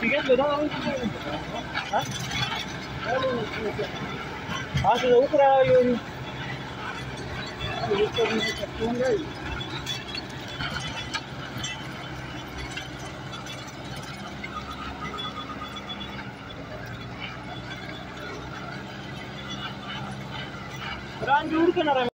Ticket ले रहा हूँ? हाँ, हाँ तो ऊपर आया ये। Ranjur kan